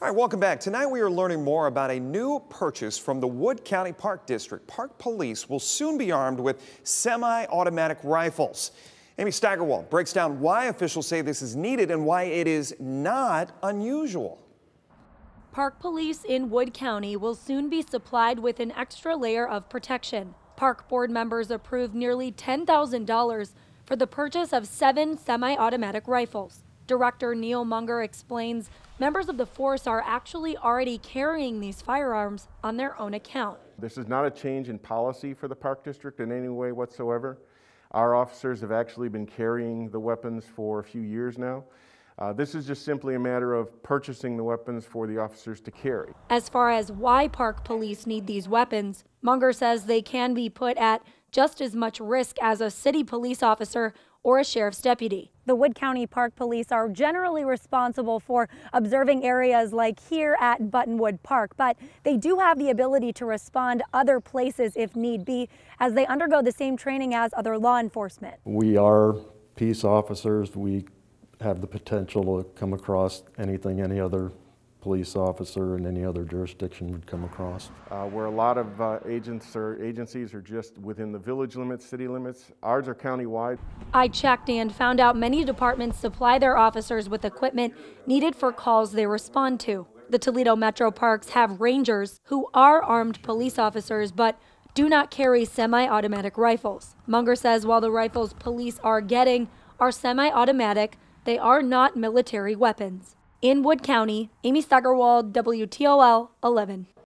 All right, welcome back. Tonight we are learning more about a new purchase from the Wood County Park District. Park Police will soon be armed with semi-automatic rifles. Amy Steigerwald breaks down why officials say this is needed and why it is not unusual. Park Police in Wood County will soon be supplied with an extra layer of protection. Park board members approved nearly $10,000 for the purchase of seven semi-automatic rifles. Director Neil Munger explains members of the force are actually already carrying these firearms on their own account. This is not a change in policy for the Park District in any way whatsoever. Our officers have actually been carrying the weapons for a few years now. Uh, this is just simply a matter of purchasing the weapons for the officers to carry. As far as why Park Police need these weapons, Munger says they can be put at just as much risk as a city police officer or a sheriff's deputy. The Wood County Park Police are generally responsible for observing areas like here at Buttonwood Park, but they do have the ability to respond other places if need be as they undergo the same training as other law enforcement. We are peace officers. We have the potential to come across anything any other police officer in any other jurisdiction would come across. Uh, where a lot of uh, agents or agencies are just within the village limits, city limits, ours are countywide. I checked and found out many departments supply their officers with equipment needed for calls they respond to. The Toledo Metro Parks have rangers who are armed police officers but do not carry semi-automatic rifles. Munger says while the rifles police are getting are semi-automatic, they are not military weapons. In Wood County, Amy Steigerwald, WTOL 11.